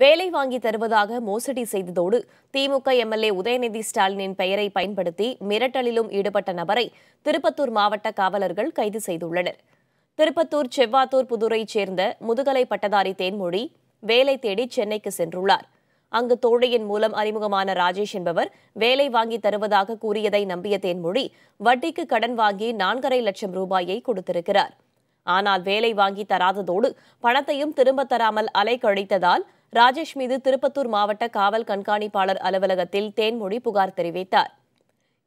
வேலை வாங்கி தருவதாக மோசடி செய்ததோடு திமுக எம்எல்ஏ உதயநிதி ஸ்டாலினின் பெயரை பயன்படுத்தி மிரட்டலிலும் ஈடுபட்ட நபரை திருப்பத்தூர் மாவட்ட காவலர்கள் கைது செய்துள்ளனர். திருப்பத்தூர் செவ்வாத்தூர் புதுரை சேர்ந்த முதுகலை பட்டதாரி தேன்மொழி வேலை தேடி சென்னைக்கு சென்றுள்ளார். அங்கு தோழியின் மூலம் அறிமுகமான ராஜேஷ் என்பவர் வேலை வாங்கி தருவதாக கூறியதை நம்பிய தேன்மொழி வட்டிக்கு கடன் வாங்கி நான்கரை லட்சம் ரூபாயை கொடுத்திருக்கிறார். ஆனால் வேலை வாங்கி தராததோடு பணத்தையும் திரும்ப தராமல் அலைக்கழித்ததால் ராஜேஷ் மீது திருப்பத்தூர் மாவட்ட காவல் கண்காணிப்பாளர் அலுவலகத்தில் தேன்மொழி புகார் தெரிவித்தார்.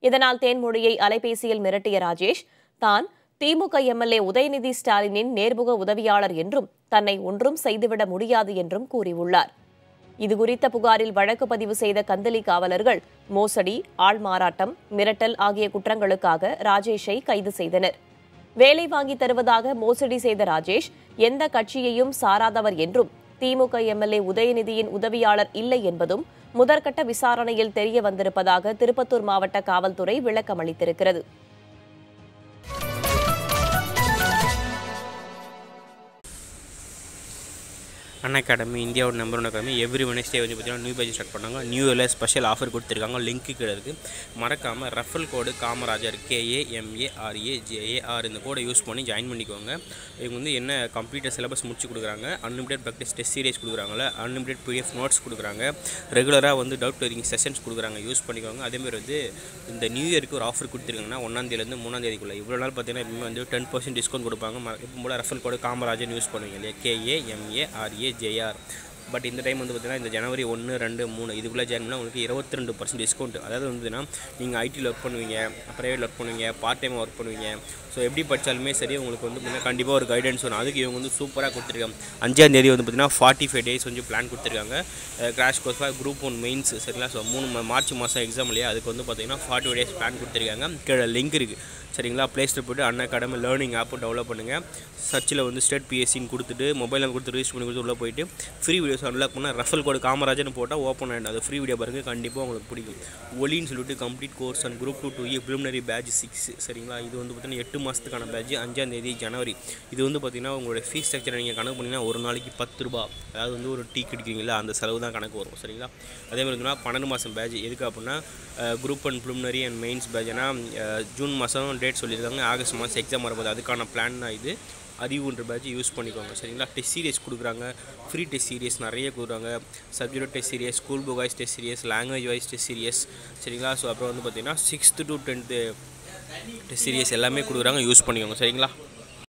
இதனால் தேன்மொழியை அலைபேசியில் மிரட்டிய ராஜேஷ் தான் திமுக எம்எல்ஏ உதயநிதி ஸ்டாலினின் நேர்முக உதவியாளர் என்றும் தன்னை ஒன்றும் செய்துவிட முடியாது என்றும் கூறியுள்ளார். இதுகுறித்த புகாரில் வழக்கு பதிவு செய்த கந்தலி காவலர்கள் மோசடி ஆள்மாறாட்டம் மிரட்டல் ஆகிய குற்றங்களுக்காக ராஜேஷை கைது செய்தனர். வேலை வாங்கி தருவதாக மோசடி செய்த ராஜேஷ் எந்த கட்சியையும் சாராதவர் என்றும் திமுக எம்எல்ஏ உதயநிதியின் உதவியாளர் இல்லை என்பதும் முதற்கட்ட விசாரணையில் தெரிய வந்திருப்பதாக திருப்பத்தூர் மாவட்ட காவல்துறை விளக்கம் அளித்திருக்கிறது அன் அகாடமி இந்தியாவோட number one academy every Wednesday வந்து பார்த்தீங்கன்னா நியூ பேஜ் ஸ்டார்ட் பண்ணாங்க நியூ இயரில் ஸ்பெஷல் ஆஃபர் கொடுத்துருக்காங்க. லிங்க் கீழே இருக்குது மறக்காமல் referral code Kamarajar KAMARA JAR இந்த கோடை யூஸ் பண்ணி ஜாயின் பண்ணிக்கோங்க. இவங்க வந்து என்ன கம்ப்யூட்டர் சிலபஸ் முடிச்சு கொடுக்குறாங்க? அன்லிமிடெட் ப்ராக்டிஸ் டெஸ்ட் சீரிஸ் கொடுக்குறாங்கள அன்லிமிடெட் பிடிஎஃப் நோட்ஸ் கொடுக்குறாங்க. ரெகுலராக வந்து டவுட் கிளியரிங் செஷன்ஸ் கொடுக்குறாங்க. யூஸ் பண்ணிக்கோங்க. அதேமாதிரி வந்து இந்த நியூ இயருக்கு ஒரு ஆஃபர் கொடுத்துருக்காங்கன்னா ஒன்றாந்தேதிலேருந்து மூணாந்தேதிக்குள்ளே இவ்வளோ நாள் பார்த்தீங்கன்னா எப்பவுமே வந்து டென் பர்சன்ட் டிஸ்கவுண்ட் கொடுப்பாங்க. ம- எப்பவும் போல் ரெஃபல் கோடு காமராஜர் யூஸ் பண்ணுவீங்க இல்லையா? கேஏஎம்ஏஆர்ஏ भेजिए பட் இந்த டைம் வந்து பார்த்தீங்கன்னா இந்த ஜனவரி ஒன்று ரெண்டு மூணு இதுக்குள்ளே ஜாயின் பண்ணால் உங்களுக்கு இருபத்தி ரெண்டு பர்சன்ட் டிஸ்கவுண்ட் அதாவது வந்துன்னா நீங்கள் ஐடியில் ஒர்க் பண்ணுவீங்க ப்ரைவேட் ஒர்க் பண்ணுவீங்க பார்ட் டைம் ஒர்க் பண்ணுவீங்க. ஸோ எப்படி படித்தாலுமே சரி உங்களுக்கு வந்து பார்த்தீங்கன்னா கண்டிப்பாக ஒரு கைடன்ஸ் வரும் அதுக்கு இவங்க வந்து சூப்பராக கொடுத்துருக்காங்க. அஞ்சாம் தேதி வந்து பார்த்தீங்கன்னா ஃபார்ட்டி ஃபைவ் டேஸ் வந்து பிளான் கொடுத்துருக்காங்க. Crash course group one mains சரிங்களா? ஸோ மூணு மார்ச் மாதம் எக்ஸாம் இல்லையா? அதுக்கு வந்து பார்த்தீங்கன்னா ஃபார்ட்டி ஃபைவ் டேஸ் பிளான் கொடுத்துருக்காங்க. கீழே லிங்க் இருக்குது சரிங்களா? ப்ளே ஸ்டோர் போய்ட்டு அன் அகாடமி லேர்னிங் ஆப்பை டெவலப் பண்ணுங்கள் சர்ச்சில் வந்து ஸ்டேட் பிஎஸ்சின்னு கொடுத்துட்டு மொபைல் கொடுத்து ரிஜிஸ்டர் பண்ணி கொடுத்து உள்ளே போயிட்டு ஃப்ரீ வீடியோஸ் அன்லாக் பண்ணால் ரஃபல் கோடு காமராஜர்னு போட்டால் ஓப்பன் ஆகிடும் அது ஃப்ரீ வீடியோ பாருங்கள் கண்டிப்பாக உங்களுக்கு பிடிக்கும். ஒலின்னு சொல்லிட்டு complete course and group two two A preliminary batch six சரிங்களா? இது வந்து பார்த்தீங்கன்னா எட்டு மாதத்துக்கான பேட்ச் அஞ்சாம் தேதி ஜனவரி இது வந்து பார்த்தீங்கன்னா உங்களுடைய ஃபீஸ் ஸ்ட்ரக்சரை நீங்கள் கணக்கு பண்ணிங்கன்னா ஒரு நாளைக்கு பத்து ரூபா. அதாவது வந்து ஒரு டீ கிடைக்கிறீங்களா அந்த செலவு தான் கணக்கு வரும் சரிங்களா? அதே மாதிரி பன்னெண்டு மாதம் பேட்ச் எதுக்கு அப்படின்னா group and preliminary and mains பேட்ச்னா June மாதம் டேட் சொல்லியிருக்காங்க ஆகஸ்ட் மாதம் எக்ஸாம் வரும்போது அதுக்கான பிளான் தான் இது. அறிவுன்ற பேட்ச் யூஸ் பண்ணிக்கோங்க சரிங்களா? டெஸ்ட் சீரியஸ் கொடுக்குறாங்க. ஃப்ரீ டெஸ்ட் சீரியஸ் நிறைய கொடுக்குறாங்க. Subject test series school book wise test series language wise test series சரிங்களா? ஸோ அப்புறம் வந்து பார்த்திங்கன்னா sixth to tenth test series எல்லாமே கொடுக்குறாங்க. யூஸ் பண்ணிக்கோங்க. சரிங்களா?